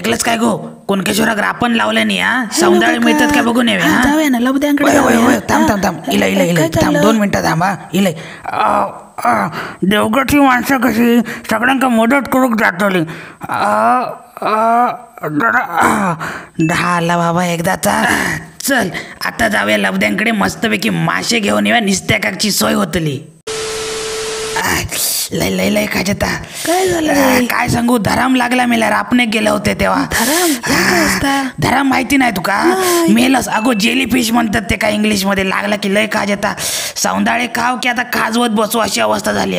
ऐकलंच काय गो? कुणकेश्वराक रापण लावलं नाही हा? काका. मिळतात का बघून येवे हा, जाऊया ना लबद्यांकडे वय, वय, जाऊया. वय, थांब. थांब थांब. इला इला इला थांब? दोन मिनिटं थांब हा. इला देवगडची माणसं कशी सगळ्यांका मदत करूक जातली. जरा आ, दहा आला बाबा एकदाचा चल आता जाऊया लबद्यांकडे मस्तपैकी मासे घेऊन येऊया. निस्त्याकाची सोय होतली. आ, लय लय लय खाजता काय झालं? काय सांगू धराम लागला मेला रापणे गेले होते तेव्हा. धरम? धराम माहिती नाही तुका? मेलस अगो जेली फिश म्हणतात ते काय इंग्लिशमध्ये लागला की लय खाज येता सौंदाळे खाव की आता खाजवत बसू अशी अवस्था झाली